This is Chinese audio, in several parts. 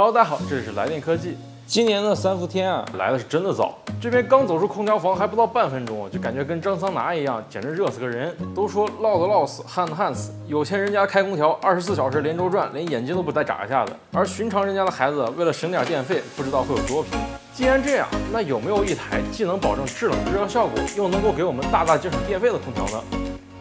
Hello，大家好，这里是来电科技。今年的三伏天啊，来的是真的早。这边刚走出空调房还不到半分钟，就感觉跟蒸桑拿一样，简直热死个人。都说涝的涝死，旱的旱死，有钱人家开空调二十四小时连轴转，连眼睛都不带眨一下的。而寻常人家的孩子为了省点电费，不知道会有多拼。既然这样，那有没有一台既能保证制冷制热效果，又能够给我们大大节省电费的空调呢？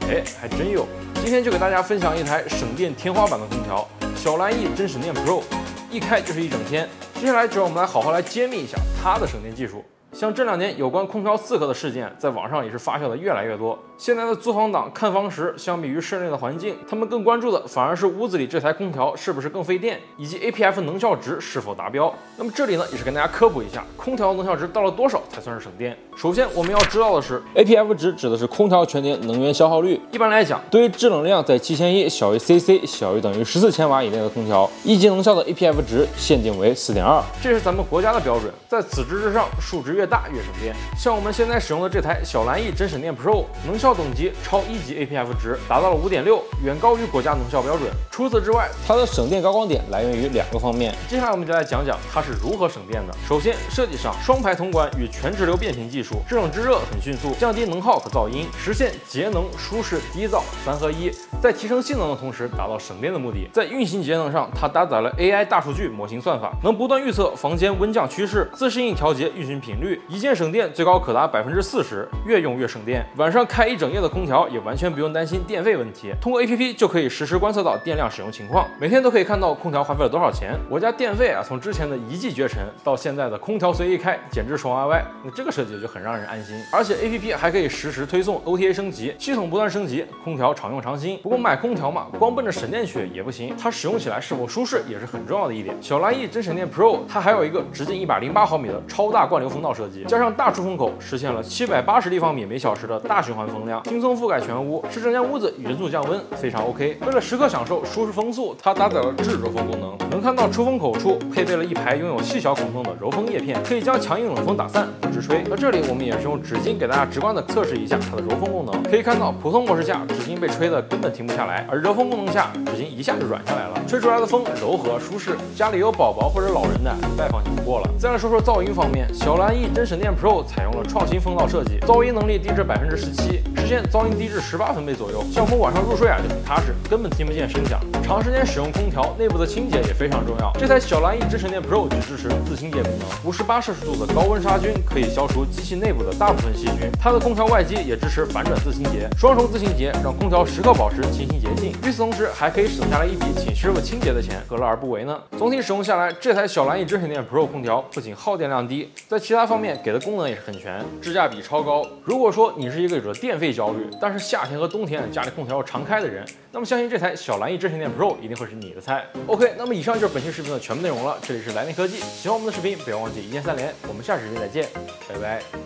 哎，还真有。今天就给大家分享一台省电天花板的空调——小蓝翼真省电 Pro，一开就是一整天。接下来就让我们来好好来揭秘一下它的省电技术。像这两年有关空调刺客的事件，在网上也是发酵的越来越多。现在的租房党看房时，相比于室内的环境，他们更关注的反而是屋子里这台空调是不是更费电，以及 APF 能效值是否达标。那么这里呢，也是跟大家科普一下，空调能效值到了多少才算是省电？首先我们要知道的是，APF 值指的是空调全年能源消耗率。一般来讲，对于制冷量在七千一小于 CC 小于等于十四千瓦以内的空调，一级能效的 APF 值限定为四点二，这是咱们国家的标准。在此值之上，数值越大越省电。像我们现在使用的这台小蓝翼真省电 Pro，能效等级超一级 APF 值达到了五点六，远高于国家能效标准。除此之外，它的省电高光点来源于两个方面。接下来我们就来讲讲它是如何省电的。首先，设计上双排铜管与全直流变频技术，制冷制热很迅速，降低能耗和噪音，实现节能、舒适、低噪三合一，在提升性能的同时达到省电的目的。在运行节能上，它搭载了 AI 大数据模型算法，能不断预测房间温降趋势，自适应调节运行频率，一键省电。最高可达百分之四十，越用越省电。晚上开一整夜的空调，也完全不用担心电费问题。通过 APP 就可以实时观测到电量使用情况，每天都可以看到空调花费了多少钱。我家电费啊，从之前的一骑绝尘，到现在的空调随意开，简直爽歪歪。那这个设计就很让人安心。而且 APP 还可以实时推送 OTA 升级，系统不断升级，空调常用常新。不过买空调嘛，光奔着省电去也不行，它使用起来是否舒适也是很重要的一点。小蓝翼真省电 Pro 它还有一个直径一百零八毫米的超大灌流风道设计，加上大出风口。实现了七百八十立方米每小时的大循环风量，轻松覆盖全屋，使整间屋子匀速降温，非常 OK。为了时刻享受舒适风速，它搭载了制热风功能，能看到出风口处配备了一排拥有细小孔洞的柔风叶片，可以将强硬冷风打散不直吹。那这里我们也是用纸巾给大家直观的测试一下它的柔风功能，可以看到普通模式下纸巾被吹的根本停不下来，而柔风功能下纸巾一下就软下来了，吹出来的风柔和舒适，家里有宝宝或者老人的再放心不过了。再来说说噪音方面，小蓝一真省电 Pro 采用了创新风道设计，噪音能力低至百分之十七，实现噪音低至十八分贝左右。像我晚上入睡啊就很踏实，根本听不见声响。长时间使用空调，内部的清洁也非常重要。这台小蓝翼真省电 Pro 就支持自清洁功能，五十八摄氏度的高温杀菌可以消除机器内部的大部分细菌。它的空调外机也支持反转自清洁，双重自清洁让空调时刻保持清新洁净。与此同时，还可以省下来一笔请师傅清洁的钱，何乐而不为呢？总体使用下来，这台小蓝翼真省电 Pro 空调不仅耗电量低，在其他方给的功能也是很全，性价比超高。如果说你是一个有着电费焦虑，但是夏天和冬天家里空调要常开的人，那么相信这台小蓝翼智行电 Pro 一定会是你的菜。OK，那么以上就是本期视频的全部内容了。这里是蓝电科技，喜欢我们的视频，不要忘记一键三连。我们下期视频再见，拜拜。